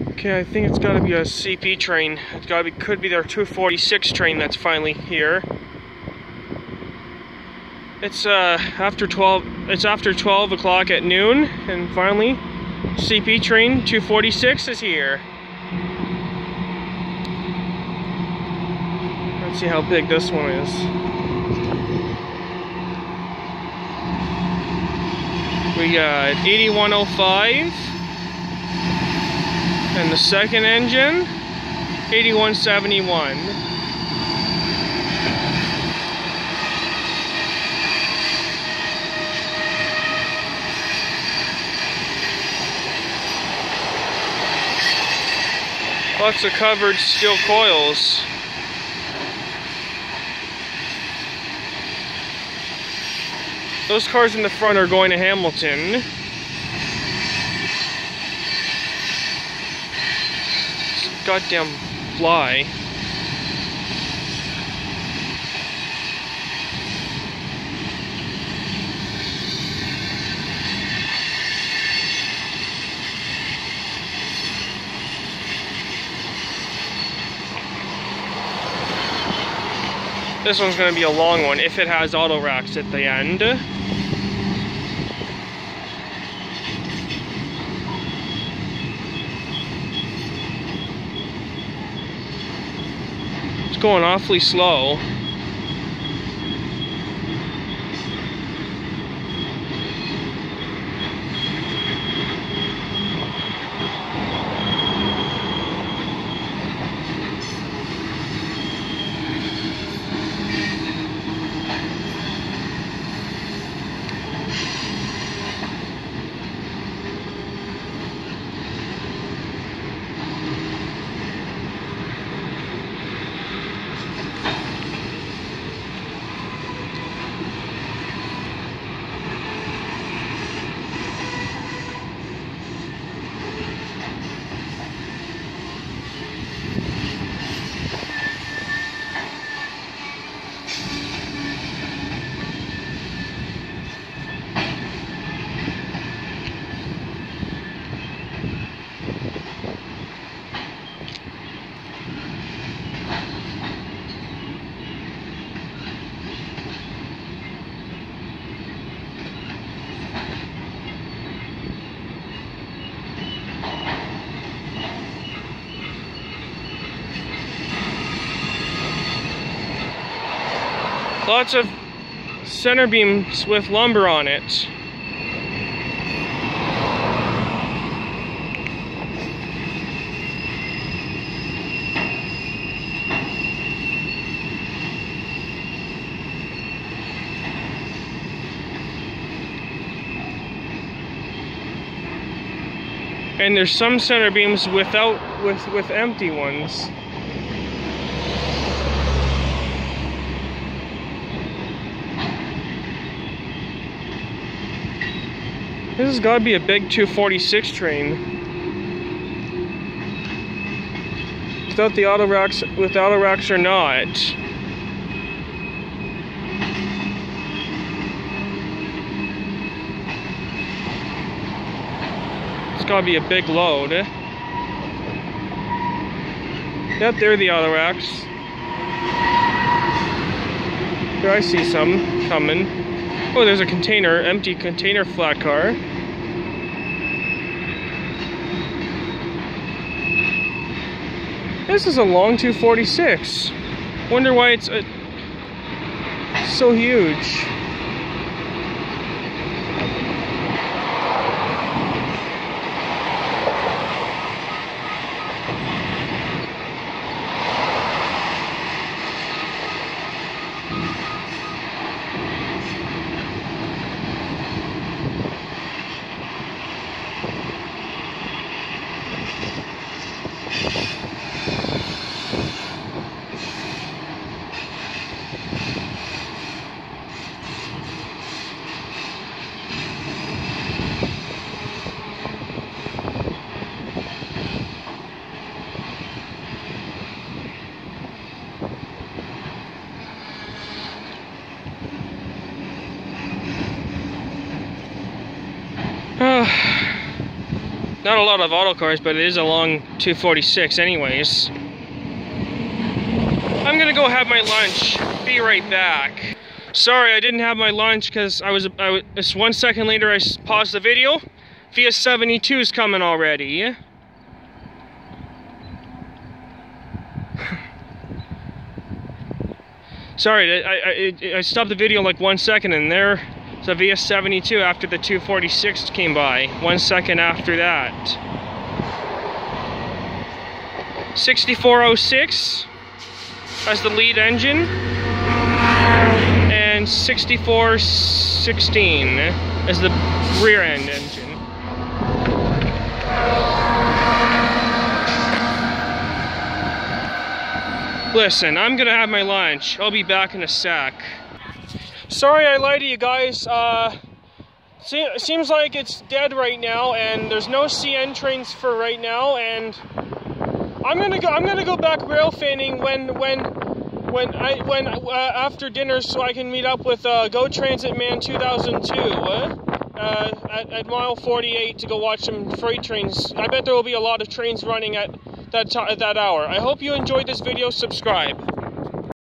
Okay, I think it's gotta be a CP train. It's gotta be, could be their 246 train that's finally here. It's uh, after 12, it's after 12 o'clock at noon, and finally, CP train 246 is here. Let's see how big this one is. We got 8105 and the second engine 8171. Lots of covered steel coils. Those cars in the front are going to Hamilton. Goddamn fly. This one's going to be a long one if it has auto racks at the end. Going awfully slow. Lots of center beams with lumber on it. And there's some center beams without with with empty ones. This has got to be a big 246 train. Without the auto racks, with auto racks or not. It's got to be a big load. Yep, there are the auto racks. Here I see some coming. Oh, there's a container, empty container flat car. This is a long 246. Wonder why it's a, so huge. Not a lot of auto cars, but it is a long 246 anyways. I'm gonna go have my lunch. Be right back. Sorry, I didn't have my lunch because I was, I was, just one second later I paused the video. VIA 72 is coming already. Sorry, I, I, I, stopped the video like one second and there a VIA72 after the 246 came by. One second after that. 6406 as the lead engine. And 6416 as the rear end engine. Listen, I'm gonna have my lunch. I'll be back in a sec. Sorry I lied to you guys. Uh, seems like it's dead right now, and there's no CN trains for right now. And I'm gonna go. I'm gonna go back rail fanning when when when I when uh, after dinner, so I can meet up with uh, Go Transit Man 2002 uh, at, at mile 48 to go watch some freight trains. I bet there will be a lot of trains running at that at that hour. I hope you enjoyed this video. Subscribe.